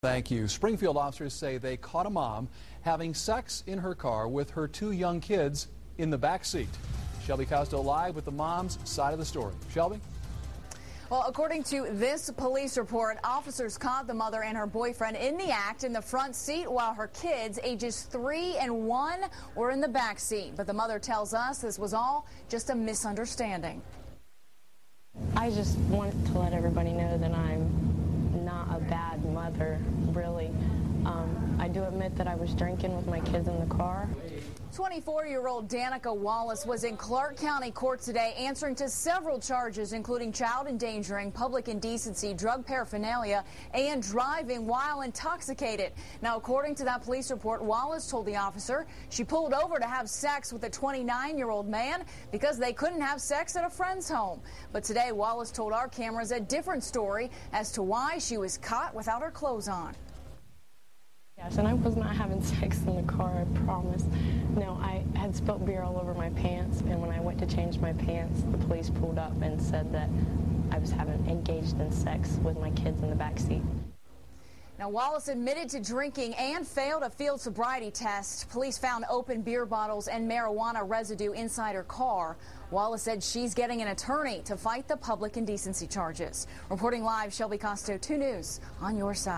Thank you. Springfield officers say they caught a mom having sex in her car with her two young kids in the back seat. Shelby Costo live with the mom's side of the story. Shelby? Well, according to this police report, officers caught the mother and her boyfriend in the act in the front seat while her kids, ages three and one, were in the back seat. But the mother tells us this was all just a misunderstanding. I just want to let everybody know that I'm not a bad mother, really. I do admit that I was drinking with my kids in the car. 24-year-old Danica Wallace was in Clark County Court today answering to several charges, including child endangering, public indecency, drug paraphernalia, and driving while intoxicated. Now, according to that police report, Wallace told the officer she pulled over to have sex with a 29-year-old man because they couldn't have sex at a friend's home. But today, Wallace told our cameras a different story as to why she was caught without her clothes on. Yes, and I was not having sex in the car, I promise. No, I had spilt beer all over my pants, and when I went to change my pants, the police pulled up and said that I was having engaged in sex with my kids in the back seat. Now, Wallace admitted to drinking and failed a field sobriety test. Police found open beer bottles and marijuana residue inside her car. Wallace said she's getting an attorney to fight the public indecency charges. Reporting live, Shelby Costo, 2 News, on your side.